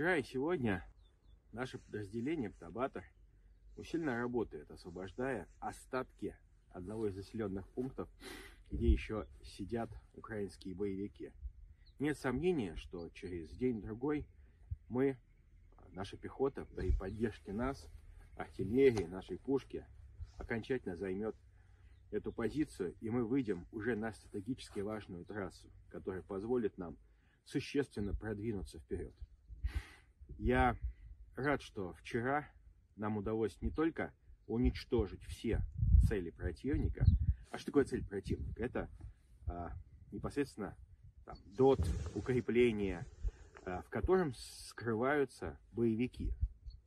Вчера и сегодня наше подразделение «Птабатор» усиленно работает, освобождая остатки одного из заселенных пунктов, где еще сидят украинские боевики. Нет сомнения, что через день-другой мы, наша пехота, при поддержке нас, артиллерии, нашей пушки, окончательно займет эту позицию, и мы выйдем уже на стратегически важную трассу, которая позволит нам существенно продвинуться вперед. Я рад, что вчера нам удалось не только уничтожить все цели противника, а что такое цель противника? Это а, непосредственно там, ДОТ, укрепление, а, в котором скрываются боевики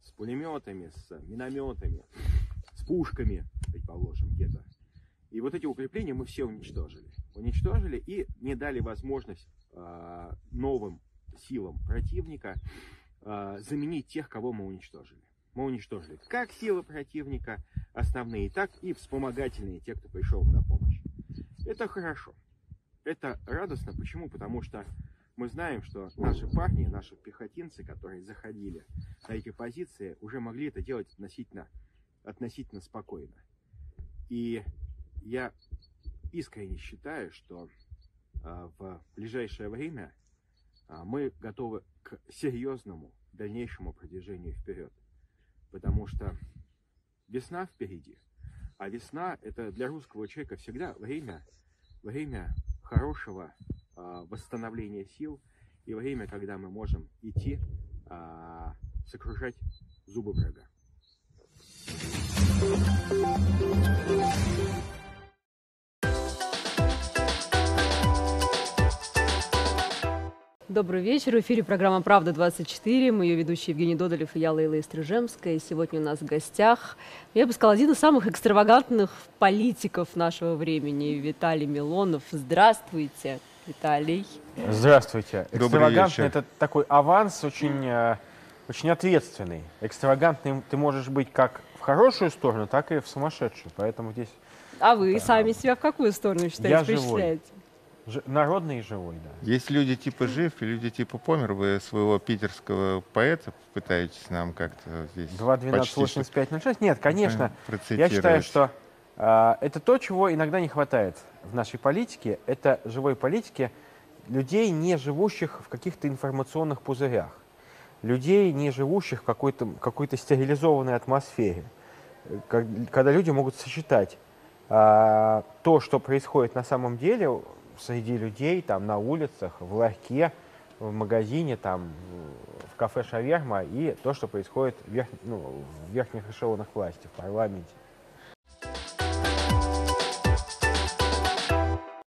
с пулеметами, с минометами, с пушками, предположим, где-то. И вот эти укрепления мы все уничтожили. Уничтожили и не дали возможность э, новым силам противника э, заменить тех, кого мы уничтожили. Мы уничтожили как силы противника основные, так и вспомогательные, те, кто пришел на помощь. Это хорошо. Это радостно. Почему? Потому что мы знаем, что наши парни, наши пехотинцы, которые заходили на эти позиции, уже могли это делать относительно, относительно спокойно. И я искренне считаю, что а, в ближайшее время а, мы готовы к серьезному дальнейшему продвижению вперед. Потому что весна впереди. А весна это для русского человека всегда время, время хорошего а, восстановления сил и время, когда мы можем идти сокрушать зубы врага. Добрый вечер. В эфире программа «Правда-24». Мы ее ведущие Евгений Додолев и я, Лейла Истрижемская. И сегодня у нас в гостях, я бы сказала, один из самых экстравагантных политиков нашего времени, Виталий Милонов. Здравствуйте, Виталий. Здравствуйте. Экстравагантный – это такой аванс очень, э, очень ответственный. Экстравагантный ты можешь быть как в хорошую сторону, так и в сумасшедшую. Поэтому здесь... А вы да. сами себя в какую сторону считаете, я? Живой. Ж, народный и живой, да. Есть люди типа жив и люди типа помер. Вы своего питерского поэта пытаетесь нам как-то здесь 2.12.85.06? Нет, конечно. Я считаю, что э, это то, чего иногда не хватает в нашей политике. Это живой политики людей, не живущих в каких-то информационных пузырях. Людей, не живущих в какой-то какой стерилизованной атмосфере. Когда люди могут сочетать э, то, что происходит на самом деле, среди людей, там, на улицах, в ларьке, в магазине, там, в кафе «Шаверма» и то, что происходит в, верх, ну, в верхних эшелонах власти, в парламенте.